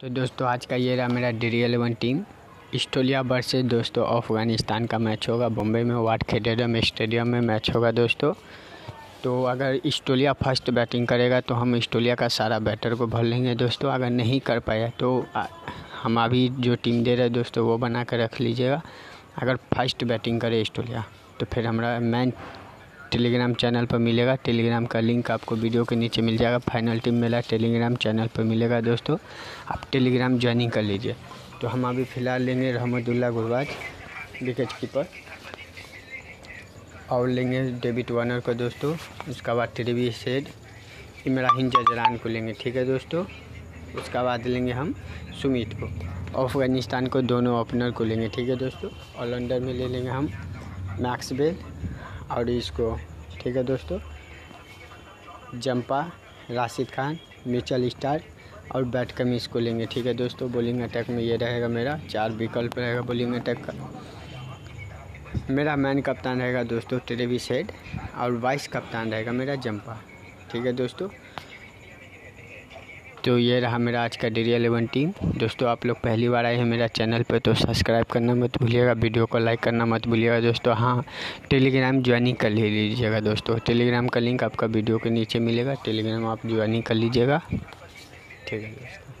तो दोस्तों, आज का ये रहा मेरा D eleven team Australia versus दोस्तों, अफ़गानिस्तान का मैच होगा। बॉम्बे में वाट खेडेरम स्टेडियम में मैच होगा दोस्तों। तो अगर ऑस्ट्रेलिया फ़र्स्ट बैटिंग करेगा तो हम ऑस्ट्रेलिया का सारा बैटर को भर लेंगे दोस्तों। अगर नहीं कर पाया तो हम अभी जो टीम दे रहे हैं दोस्तों, वो बना कर रख लीजिएगा। अगर फ़र्स्ट बैटिंग करे ऑस्ट्रेलिया तो फिर हमारा मैन टेलीग्राम चैनल पर मिलेगा। टेलीग्राम का लिंक आपको वीडियो के नीचे मिल जाएगा। फाइनल टीम मेला टेलीग्राम चैनल पर मिलेगा दोस्तों। आप टेलीग्राम ज्वाइनिंग कर लीजिए। तो हम अभी फ़िलहाल लेंगे रहमतुल्ला गुरबाज विकेट कीपर। और लेंगे डेविड वार्नर को दोस्तों। उसका बाद ट्रिवी सेड इमराहिम जजरान को लेंगे। ठीक है दोस्तों? उसका बाद लेंगे हम सुमित को। अफ़गानिस्तान को दोनों ओपनर को लेंगे। ठीक है दोस्तों? ऑलराउंडर में ले लेंगे हम मैक्सवेल। और इसको, ठीक है दोस्तों? Zampa, Rashid Khan Mitchell Starc और बैट कम इसको लेंगे, ठीक है दोस्तों? बॉलिंग अटैक में ये रहेगा मेरा, चार विकल्प रहेगा बॉलिंग अटैक का। मेरा मैन कप्तान रहेगा दोस्तों ट्रेविस हेड और वाइस कप्तान रहेगा मेरा जंपा, ठीक है दोस्तों? तो ये रहा मेरा आज का डेरी एलेवन टीम दोस्तों, आप लोग पहली बार आए हैं मेरा चैनल पे तो सब्सक्राइब करना मत भूलिएगा वीडियो को लाइक करना मत भूलिएगा। दोस्तों हाँ टेलीग्राम ज्वाइनिंग कर ले लीजिएगा दोस्तों। टेलीग्राम का लिंक आपका वीडियो के नीचे मिलेगा टेलीग्राम आप ज्वाइनिंग कर लीजिएगा। ठीक है दोस्तों।